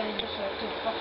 then just like box.